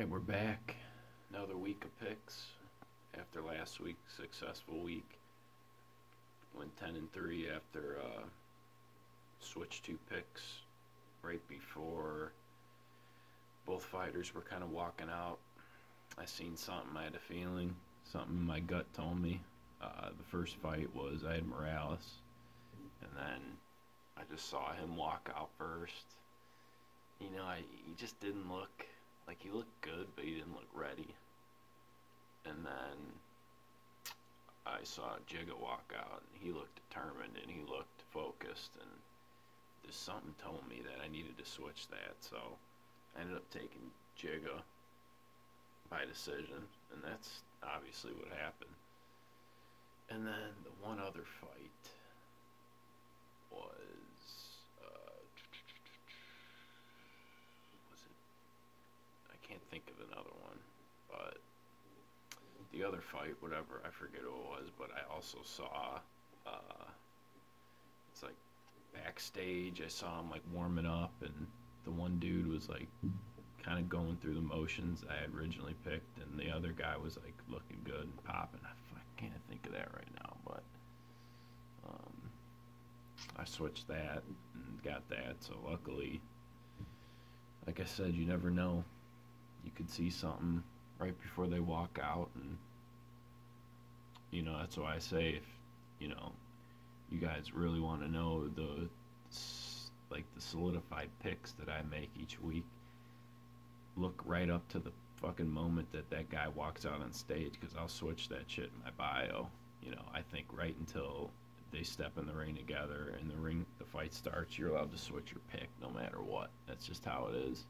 Alright, we're back. Another week of picks after last week's successful week. Went 10 and 3 after uh, switched two picks right before both fighters were kind of walking out. I seen something, I had a feeling, something my gut told me. Uh, the first fight was I had Morales, and then I just saw him walk out first. You know, I, he just didn't look like he looked good, but he didn't look ready. And then I saw Jigga walk out, and he looked determined and he looked focused, and just something told me that I needed to switch that. So I ended up taking Jigga by decision, and that's obviously what happened. And then the one other fight was uh, was it? I can't think of another one, but the other fight, whatever, I forget who it was, but I also saw. Uh, it's like backstage. I saw him like warming up, and the one dude was like kind of going through the motions I had originally picked, and the other guy was like looking good and popping. I, I can't think of that right now, but um, I switched that and got that. So luckily, like I said, you never know. You could see something right before they walk out, and you know that's why I say if you know you guys really want to know the like the solidified picks that I make each week, look right up to the fucking moment that that guy walks out on stage because I'll switch that shit in my bio. You know, I think right until they step in the ring together and the ring the fight starts, you're allowed to switch your pick no matter what. That's just how it is.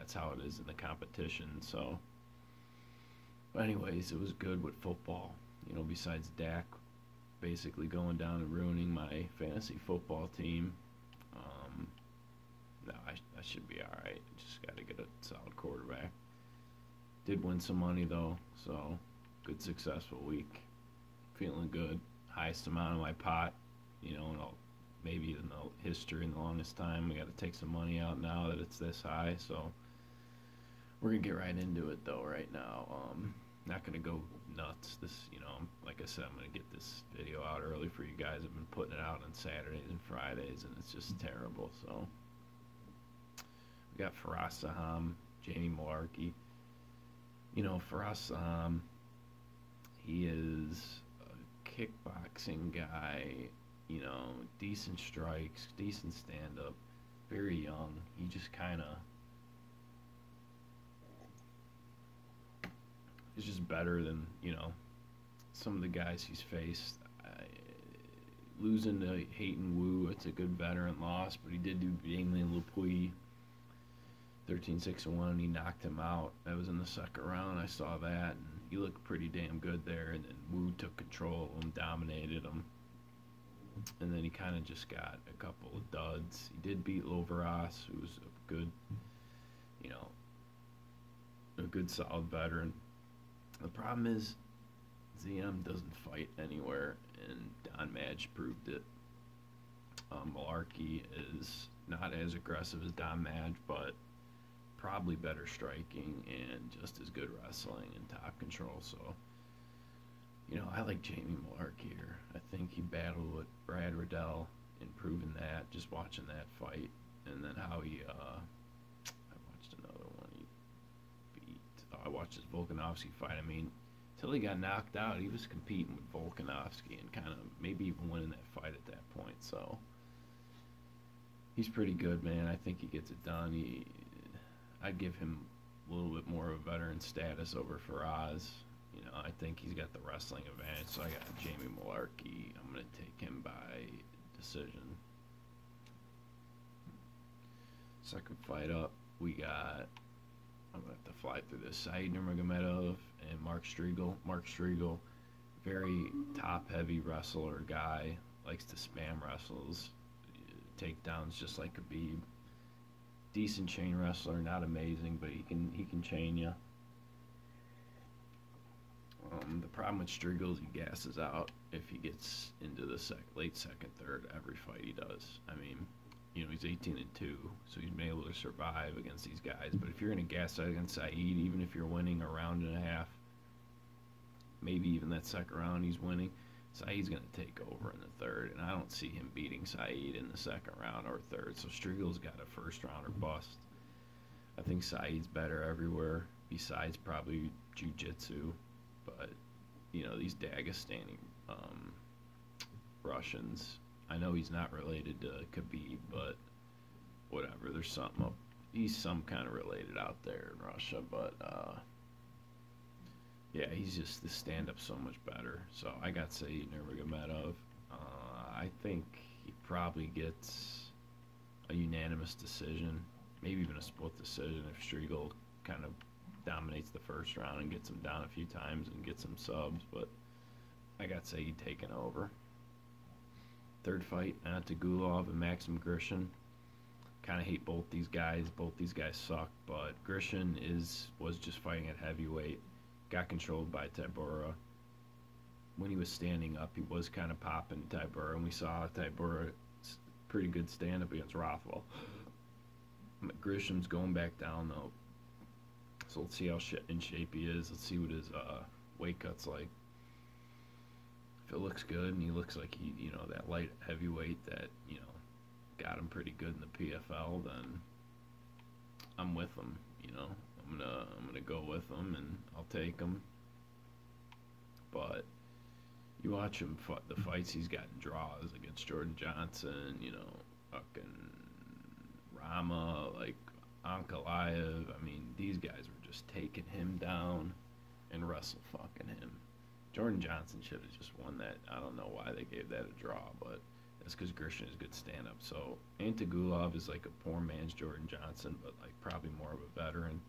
That's how it is in the competition. So, but anyways, it was good with football. You know, besides Dak basically going down and ruining my fantasy football team. Um, no, I, I should be all right. Just got to get a solid quarterback. Did win some money though, so good successful week. Feeling good. Highest amount of my pot, you know, and I'll, maybe in the history in the longest time. We got to take some money out now that it's this high, so we're gonna get right into it though. Right now, um, not gonna go nuts. This, you know, like I said, I'm gonna get this video out early for you guys. I've been putting it out on Saturdays and Fridays, and it's just terrible. So we got Fares Ziam, Jamie Mullarkey. You know, Fares Ziam, he is a kickboxing guy. You know, decent strikes, decent stand up, very young. He just kind of is just better than you know some of the guys he's faced. I, losing to Hayton Wu, it's a good veteran loss, but he did do Damien Lepuy 13-6 1. He knocked him out. That was in the second round. I saw that, and he looked pretty damn good there. And then Wu took control him, dominated him, and then he kind of just got a couple of duds. He did beat Loveras, who was a good, you know, a good solid veteran. The problem is, ZM doesn't fight anywhere, and Don Madge proved it. Um, Mullarkey is not as aggressive as Don Madge, but probably better striking and just as good wrestling and top control. So, you know, I like Jamie Mullarkey here. I think he battled with Brad Riddell, and improving that, just watching that fight, and then how he, uh, I watched another one. He beat, oh, I watched his Volkanovski fight. I mean, until he got knocked out, he was competing with Volkanovski and kind of maybe even winning that fight at that point. So, he's pretty good, man. I think he gets it done. He, I'd give him a little bit more of a veteran status over Faraz. You know, I think he's got the wrestling advantage. So I got Jamie Mullarkey. I'm to take him by decision. Second fight up, we got. I'm going to have to fly through this. Said Nurmagomedov and Mark Striegl. Mark Striegl, very top-heavy wrestler guy. Likes to spam wrestles, takedowns just like Khabib decent chain wrestler, not amazing, but he can he can chain you. Um, the problem with Striegl is he gasses out if he gets into the sec- late second, third every fight he does. I mean, you know, he's 18 and 2, so he's been able to survive against these guys. But if you're going to gas out against Saeed, even if you're winning a round and a half, maybe even that second round he's winning, Saeed's going to take over in the third. And I don't see him beating Saeed in the second round or third. So Striegl's got a first round or bust. I think Saeed's better everywhere, besides probably jiu-jitsu. But, you know, these Dagestani um, Russians, I know he's not related to Khabib, but whatever. There's something up. He's some kind of related out there in Russia, but uh, yeah, he's just the stand-up so much better. So I got Saeed Nurmagomedov. Uh, I think he probably gets a unanimous decision, maybe even a split decision if Striegl kind of dominates the first round and gets him down a few times and gets some subs. But I got Saeed taken over. Third fight, Antigulov and Maxim Grishin. Kind of hate both these guys. Both these guys suck, but Grishin is was just fighting at heavyweight. Got controlled by Tybura. When he was standing up, he was kind of popping Tybura, and we saw Tybura pretty good stand up against Rothwell. Grishin's going back down though, so let's see how in shape he is. Let's see what his uh, weight cut's like if it looks good and he looks like he, you know, that light heavyweight that, you know, got him pretty good in the PFL, then I'm with him, you know. I'm going to I'm going to go with him and I'll take him. But you watch him fight the fights he's gotten draws against Jordan Johnson, you know, fucking Rama, like Ankalaev. I mean, these guys were just taking him down and wrestle fucking him. Jordan Johnson should have just won that. I don't know why they gave that a draw, but that's because Grishin is good stand up. So Antigulov is like a poor man's Jordan Johnson, but like probably more of a veteran.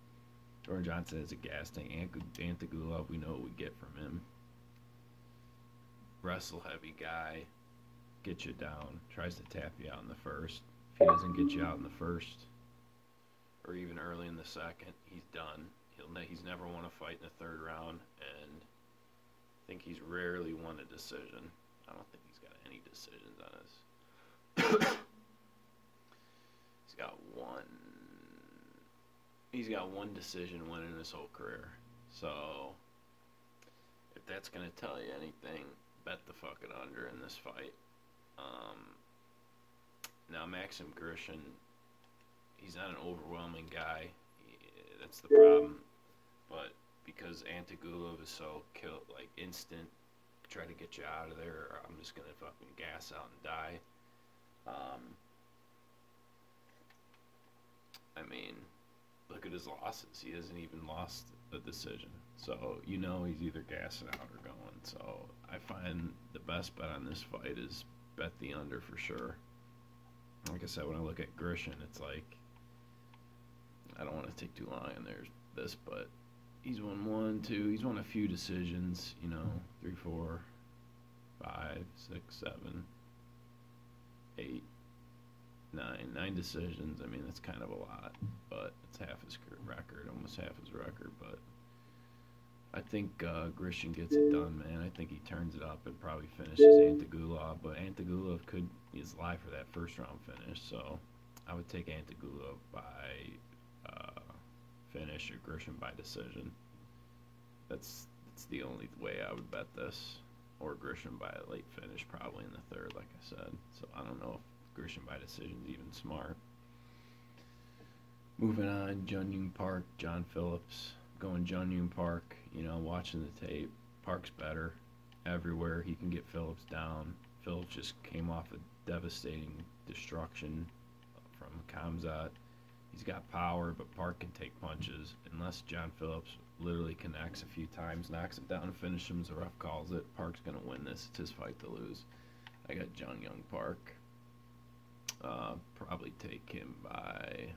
Jordan Johnson is a gas tank. Antigulov, we know what we get from him. Wrestle heavy guy, get you down, tries to tap you out in the first. If he doesn't get you out in the first, or even early in the second, he's done. He'll ne- he's never won a fight in the third round, and think he's rarely won a decision. I don't think he's got any decisions on his. he's got one. He's got one decision win in his whole career. So, if that's gonna tell you anything, bet the fucking under in this fight. Um, now Maxim Grishin, he's not an overwhelming guy. He, that's the problem. But because Antigulov is so kill like instant, try to get you out of there, or I'm just gonna fucking gas out and die. Um, I mean, look at his losses. He hasn't even lost a decision. So you know he's either gassing out or going. So I find the best bet on this fight is bet the under for sure. Like I said, when I look at Grishin, it's like I don't want to take too long on there's this, but he's won one, two. He's won a few decisions. You know, three, four, five, six, seven, eight, nine, nine decisions. I mean, that's kind of a lot, but it's half his record, almost half his record. But I think uh, Grishin gets it done, man. I think he turns it up and probably finishes Antigulov, but Antigulov could is live for that first round finish. So I would take Antigulov by. Finish or Grishin by decision. That's that's the only way I would bet this, or Grishin by a late finish, probably in the third, like I said. So I don't know if Grishin by decision is even smart. Moving on, Jun Yong Park, John Phillips, going Jun Yong Park. You know, watching the tape, Park's better everywhere. He can get Phillips down. Phillips just came off a devastating destruction from Khamzat He's got power, but Park can take punches. Unless John Phillips literally connects a few times, knocks him down, finishes him the ref calls it, Park's going to win this. It's his fight to lose. I got Jun Yong Park. Uh, probably take him by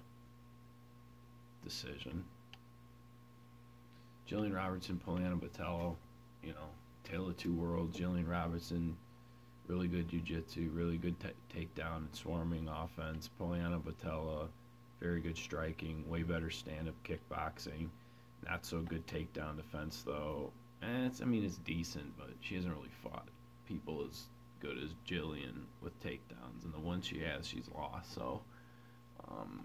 decision. Jillian Robertson, Poliana Botelho, you know, tale of two worlds. Jillian Robertson, really good jiu-jitsu, really good takedown and swarming offense. Poliana Botelho, very good striking, way better stand-up kickboxing. Not so good takedown defense though. And it's, I mean, it's decent, but she hasn't really fought people as good as Jillian with takedowns, and the one she has, she's lost. So, um,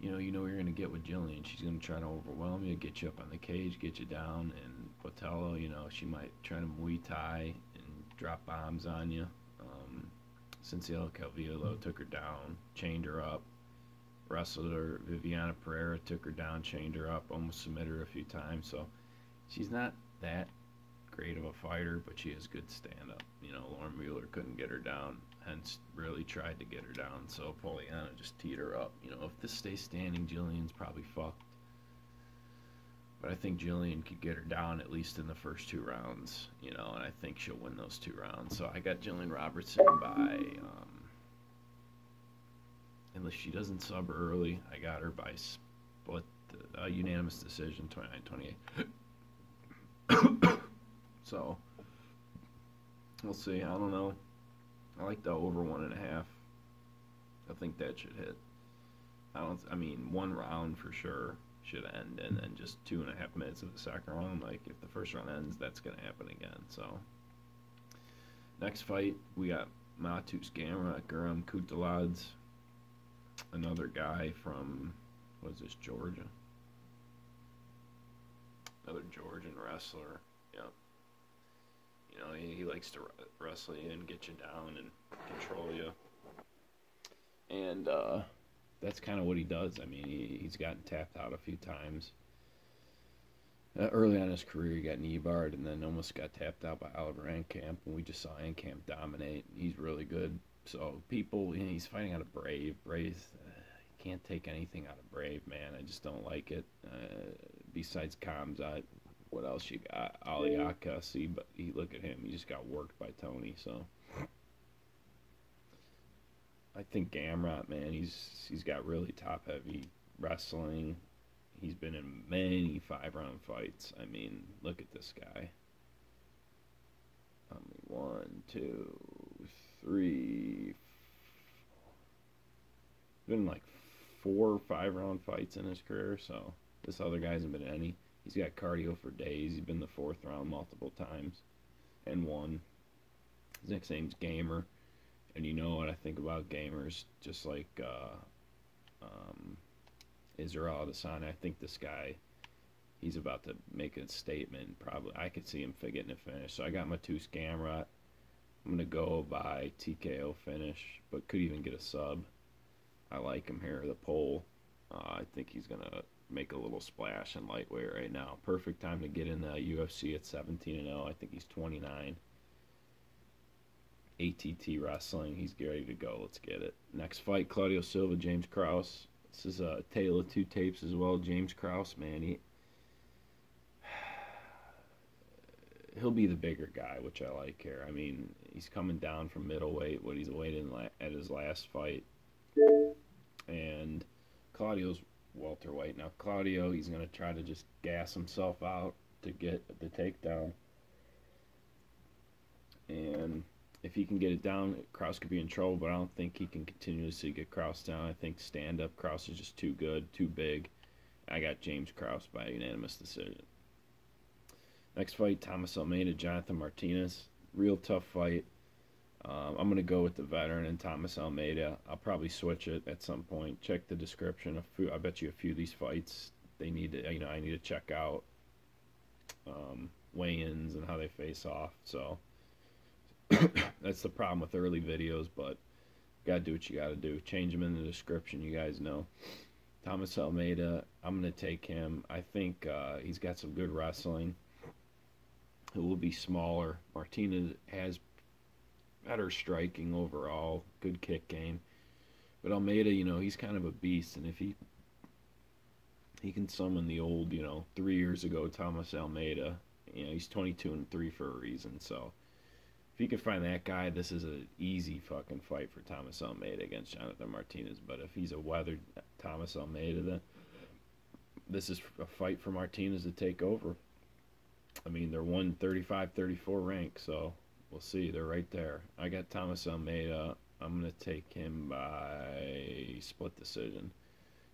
you know, you know you're gonna get with Jillian. She's gonna try to overwhelm you, get you up on the cage, get you down. And Botelho, you know, she might try to Muay Thai and drop bombs on you. Um, Cynthia Calvillo took her down, chained her up. Wrestled her. Viviana Pereira took her down, chained her up, almost submitted her a few times. So she's not that great of a fighter, but she has good stand up. You know, Lauren Mueller couldn't get her down, hence really tried to get her down. So Poliana just teed her up. You know, if this stays standing, Jillian's probably fucked. But I think Jillian could get her down at least in the first two rounds, you know, and I think she'll win those two rounds. So I got Jillian Robertson by, um, unless she doesn't sub early, I got her by split, uh, unanimous decision, 29 28. So we'll see. I don't know. I like the over one and a half. I think that should hit. I don't. I mean, one round for sure should end, and then just two and a half minutes of the second round. Like if the first round ends, that's gonna happen again. So next fight we got Mateusz Gamrot, Guram Kutateladze, another guy from what is this Georgia? Another Georgian wrestler. Yep. You know, he, he likes to wrestle you and get you down and control you. And uh, that's kind of what he does. I mean, he, he's gotten tapped out a few times. Uh, early on in his career, he got knee barred and then almost got tapped out by Oliver Enkamp. And we just saw Enkamp dominate. He's really good. So people, you know, he's fighting out of Brave. Brave, uh, can't take anything out of Brave, man. I just don't like it. Uh, besides Khamzat, what else you got? Ali See, but he look at him, he just got worked by Tony. So I think Gamrot, man, he's he's got really top heavy wrestling. He's been in many five round fights. I mean, look at this guy. Um, one, two, three. Been like four five round fights in his career, so this other guy hasn't been any. He's got cardio for days. He's been the fourth round multiple times and won. His next name's Gamer. And you know what I think about gamers, just like uh, um, Israel Adesanya. I think this guy, he's about to make a statement. Probably, I could see him getting a finish. So I got Mateusz Gamrot. I'm gonna go by TKO finish, but could even get a sub. I like him here. The pole. Uh, I think he's gonna make a little splash in lightweight right now. Perfect time to get in the UFC at 17 and 0. I think he's 29. ATT Wrestling. He's ready to go. Let's get it. Next fight: Claudio Silva, James Krause. This is a tale of two tapes as well. James Krause, man, he he'll be the bigger guy, which I like here. I mean, he's coming down from middleweight, what he's weighed in at his last fight, and Claudio's welterweight. Now Claudio, he's going to try to just gas himself out to get the takedown. And if he can get it down, Krause could be in trouble, but I don't think he can continuously get Krause down. I think stand up Krause is just too good, too big. I got James Krause by unanimous decision. Next fight, Thomas Almeida, Jonathan Martinez. Real tough fight. Um, I'm going to go with the veteran and Thomas Almeida. I'll probably switch it at some point. Check the description. A few, I bet you a few of these fights they need to, you know, I need to check out um, weigh-ins and how they face off. So that's the problem with early videos, but gotta do what you gotta do. Change them in the description. You guys know. Thomas Almeida, I'm gonna take him. I think uh, he's got some good wrestling. It will be smaller. Martinez has better striking overall, good kick game. But Almeida, you know, he's kind of a beast, and if he he can summon the old, you know, three years ago Thomas Almeida, you know, he's 22 and three for a reason. So if he can find that guy, this is an easy fucking fight for Thomas Almeida against Jonathan Martinez. But if he's a weathered Thomas Almeida, then this is a fight for Martinez to take over. I mean, they're 135 34 rank, so We'll see. They're right there. I got Thomas Almeida. I'm going to take him by split decision.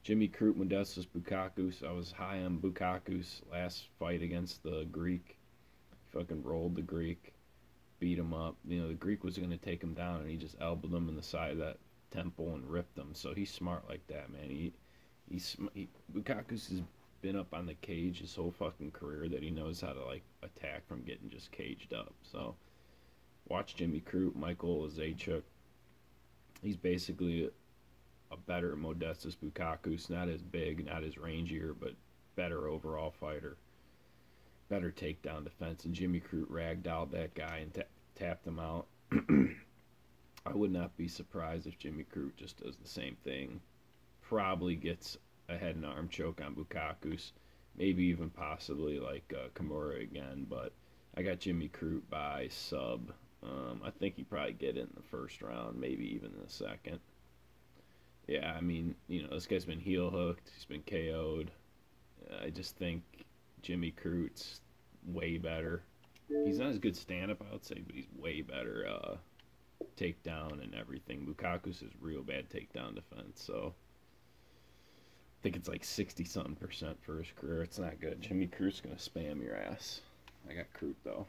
Jimmy Crute, Modestas Bukauskas. I was high on Bukauskas last fight against the Greek. Fucking rolled the Greek. beat him up. You know, the Greek was going to take him down, and he just elbowed him in the side of that temple and ripped him. So he's smart like that, man. He, he's he, Bukauskas has been up on the cage his whole fucking career that he knows how to like attack from getting just caged up. So watch Jimmy Crute, Michael Zaychuk. He's basically a, better Modestas Bukauskas, not as big, not as rangier, but better overall fighter better takedown defense, and Jimmy Crute out that guy and tapped him out. I would not be surprised if Jimmy Crute just does the same thing. Probably gets a head and arm choke on Bukauskas, maybe even possibly like uh, Kimura again. But I got Jimmy Crute by sub. Um, I think he probably get it in the first round, maybe even in the second. Yeah, I mean, you know, this guy's been heel hooked. He's been KO'd. I just think Jimmy Crute's way better. He's not as good stand up, I would say, but he's way better uh, takedown and everything. Bukauskas is real bad takedown defense, so I think it's like 60 something percent for his career. It's not good. Jimmy Crute's going to spam your ass. I got Crute, though.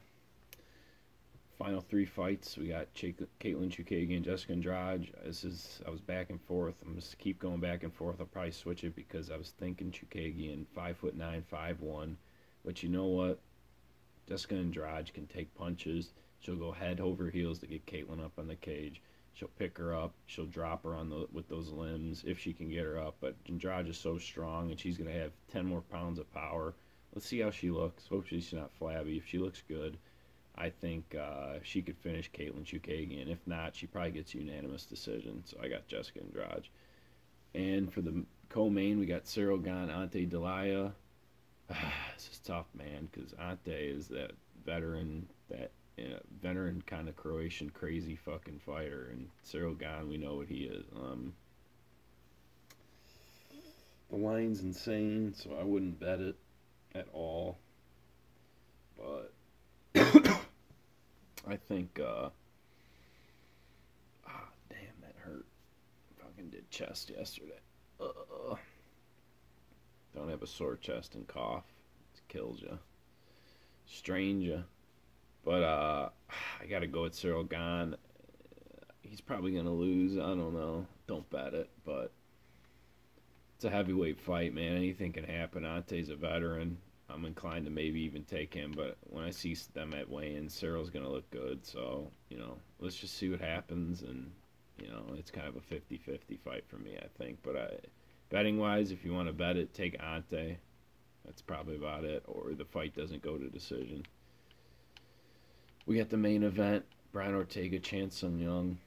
Final three fights, we got Ch- Katlyn Chookagian, Jessica Andrade. This is I was back and forth. I'm just keep going back and forth. I'll probably switch it because I was thinking Chookagian, five foot nine, five one. But you know what? Jessica Andrade can take punches. She'll go head over heels to get Katlyn up on the cage. She'll pick her up. She'll drop her on the with those limbs if she can get her up. But Andrade is so strong, and she's gonna have ten more pounds of power. Let's see how she looks. Hopefully she's not flabby. If she looks good, I think uh, she could finish Katlyn Chookagian. If not, she probably gets unanimous decision. So I got Jessica Andrade. And for the co-main, we got Ciryl Gane, Ante Delija. this is tough, man, because Ante is that veteran, that you know, veteran kind of Croatian crazy fucking fighter, and Ciryl Gane, we know what he is. Um, the line's insane, so I wouldn't bet it at all. But I think, uh, ah, damn, that hurt. Fucking did chest yesterday. Uh, don't have a sore chest and cough. It kills you. Strains you. But uh, I got to go with Ciryl Gane. He's probably going to lose. I don't know. Don't bet it. But it's a heavyweight fight, man. Anything can happen. Ante's a veteran. I'm inclined to maybe even take him. But when I see them at weigh-in, Ciryl's going to look good. So, you know, let's just see what happens. And, you know, it's kind of a 50-50 fight for me, I think. But I Betting wise, if you want to bet it, take Ante. That's probably about it. Or the fight doesn't go to decision. We got the main event. Brian Ortega, Chan Sung Jung.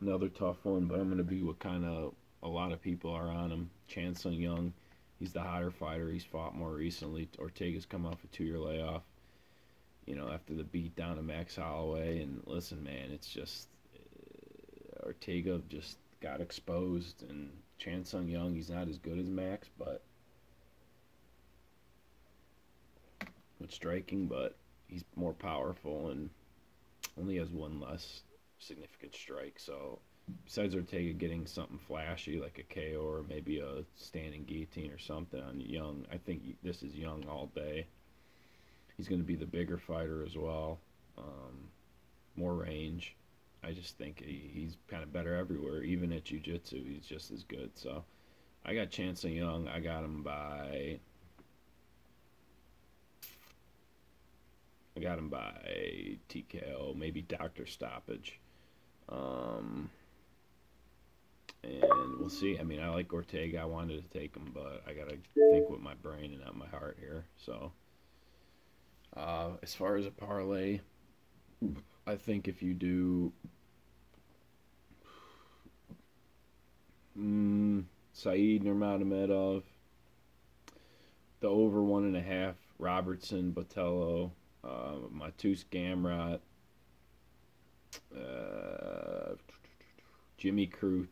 Another tough one, but I'm going to be what kind of a lot of people are on him. Chan Sung Jung, he's the hotter fighter. He's fought more recently. Ortega's come off a two year layoff. You know, after the beat down of Max Holloway. And listen, man, it's just. Uh, Ortega just got exposed and Chan Sung Jung, he's not as good as Max, but with striking, but he's more powerful and only has one less significant strike. So besides Ortega getting something flashy like a KO or maybe a standing guillotine or something on Young, I think this is Young all day. He's going to be the bigger fighter as well, um, more range. I just think he, he's kind of better everywhere. Even at jiu-jitsu, he's just as good. So I got Chan Sung Jung. I got him by. I got him by TKO, maybe doctor stoppage. Um, and we'll see. I mean, I like Ortega. I wanted to take him, but I gotta think with my brain and not my heart here. So, uh, as far as a parlay, I think if you do mm, Saeed Nurmagomedov, the over one and a half, Robertson, Botelho, uh, Mateusz Gamrot, uh, Jimmy Crute,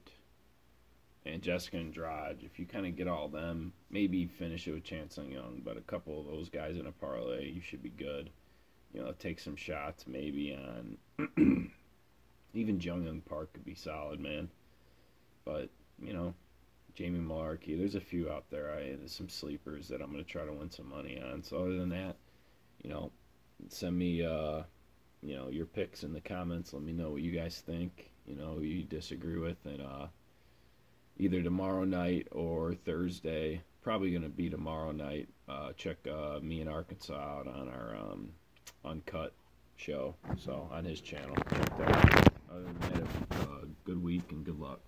and Jessica Andrade. If you kind of get all them, maybe finish it with Chan Sung Jung, but a couple of those guys in a parlay, you should be good you know, take some shots maybe on even Jun Yong Park could be solid, man. But you know, Jamie Mullarkey, there's a few out there. I there's some sleepers that I'm gonna try to win some money on. So other than that, you know, send me uh, you know your picks in the comments. Let me know what you guys think. You know you disagree with, and uh, either tomorrow night or Thursday. Probably going to be tomorrow night. Uh, check uh, me and Arkansas out on our um, uncut show. So on his channel. Uh, other than that, have a good week and good luck.